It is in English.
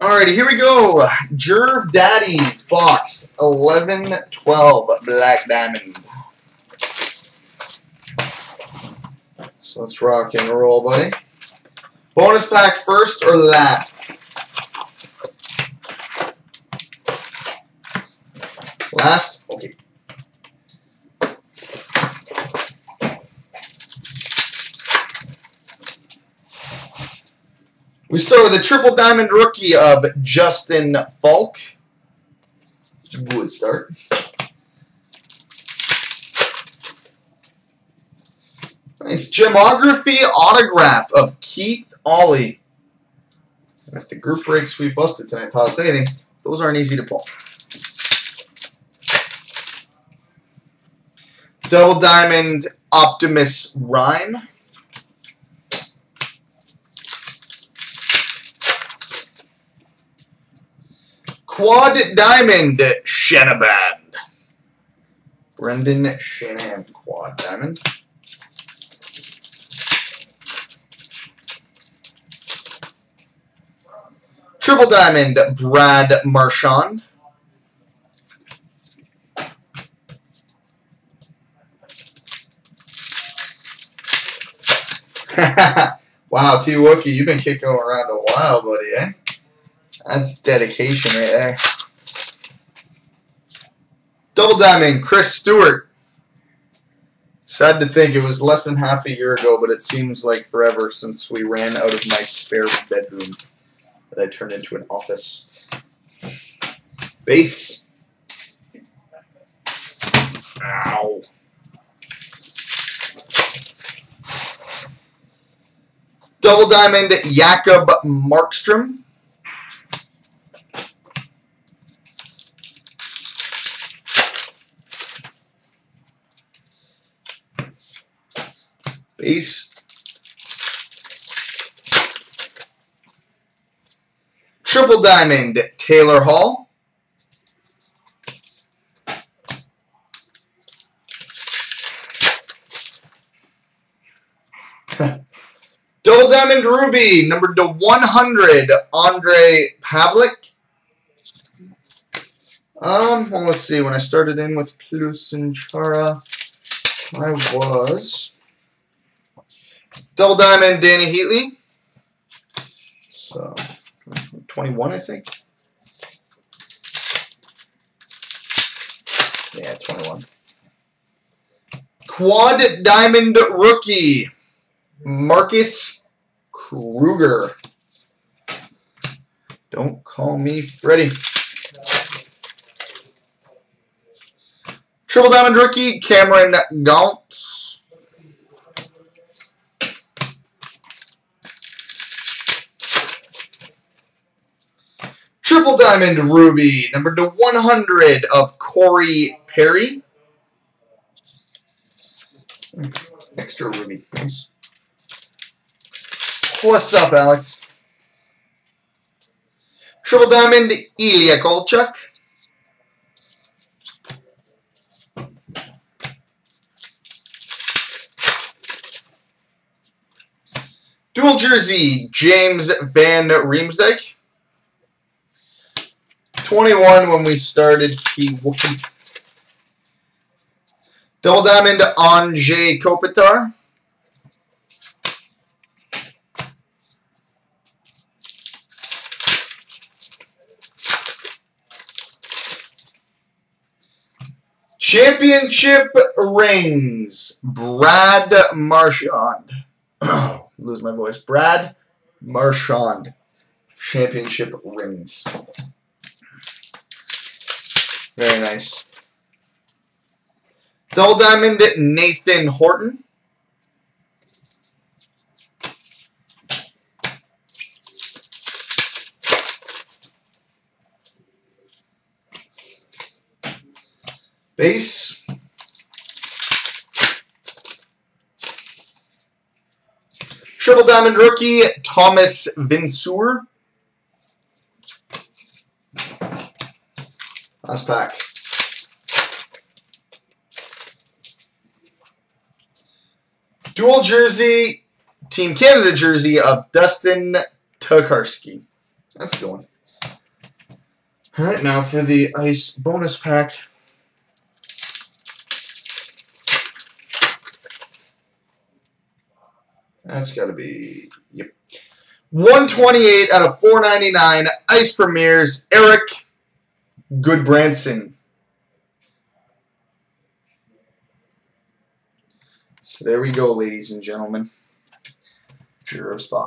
Alrighty, here we go. Gervdaddy's box 1112 Black Diamond. So let's rock and roll, buddy. Bonus pack first or last? Last? We start with a triple diamond rookie of Justin Faulk. Good start. Nice gemography autograph of Keith Aulie. if the group breaks we busted tonight taught us anything, those aren't easy to pull. Double Diamond Optimus Rhyme. Quad Diamond Shanaband. Brendan Shanahan Quad Diamond. Triple Diamond Brad Marchand. wow, T Wookie, you've been kicking around a while, buddy? That's dedication right there. Double Diamond, Chris Stewart. Sad to think it was less than half a year ago, but it seems like forever since we ran out of my spare bedroom that I turned into an office. Base. Ow. Double Diamond, Jakob Markstrom. Base. Triple Diamond, Taylor Hall. Double Diamond Ruby, number to 100, Andre Pavlik. Um, well, let's see. When I started in with Clouts and Chara, I was Double Diamond Dany Heatley. So, 21, I think. Yeah, 21. Quad Diamond Rookie, Marcus Kruger. Don't call me Freddie. Triple Diamond Rookie, Cameron Gaunce. Triple Diamond Ruby, number to 100 of Corey Perry. Extra Ruby. Nice. What's up, Alex? Triple Diamond Ilya Kovalchuk. Dual Jersey, James Van Riemsdyk. 21 when we started Wookie. Double Diamond Anze Kopitar. Championship rings. Brad Marchand. Lose my voice. Brad Marchand. Championship rings. Very nice. Double Diamond Nathan Horton. Base. Triple Diamond Rookie, Tomas Vincour. Last pack. Dual jersey, Team Canada jersey of Dustin Tokarski. That's a good one. All right, now for the ice bonus pack. That's got to be, yep. 128 out of 499. Ice Premieres, Erik Gudbranson. So there we go, ladies and gentlemen. Sure of spot.